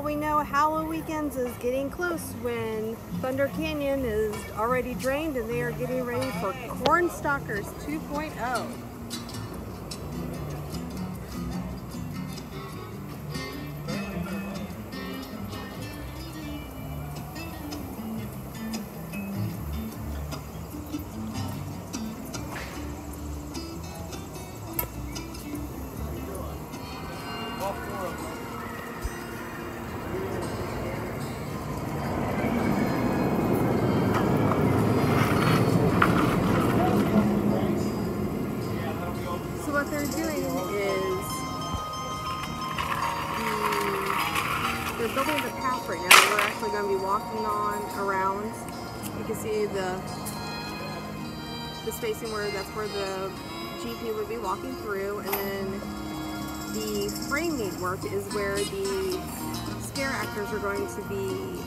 we know HalloWeekends is getting close when Thunder Canyon is already drained and they are getting ready for Cornstalkers 2.0. So building the path right now we're actually going to be walking on around. You can see the the spacing where that's where the GP would be walking through, and then the framing work is where the scare actors are going to be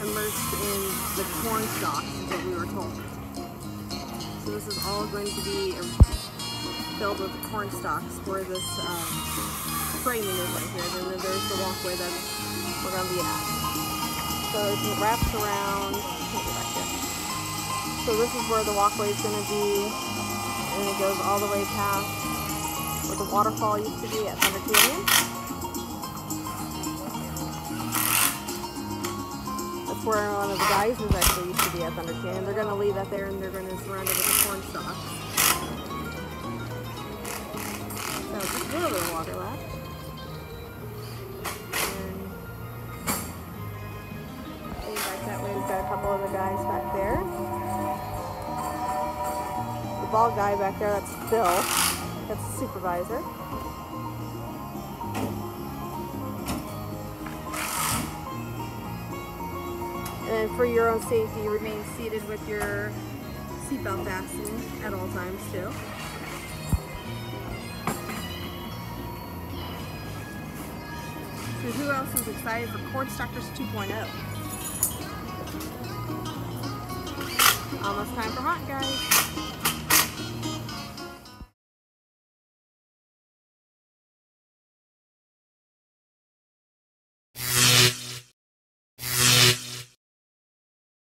immersed in the corn stalks, is what we were told. So this is all going to be filled with corn stalks where this um, framing is right here. And then there's the walkway that we're going to be at. So it wraps around. So this is where the walkway is going to be. And it goes all the way past where the waterfall used to be at Thunder Canyon. That's where one of the geysers actually used to be at Thunder Canyon. They're going to leave that there and they're going to surround it with the corn stalks. So just a little bit of water left. Other guys back there. The bald guy back there, that's Bill. That's the supervisor. And for your own safety, remain seated with your seatbelt fastened at all times too. So who else is excited for Cornstalkers 2.0? Almost time for Haunt, guys.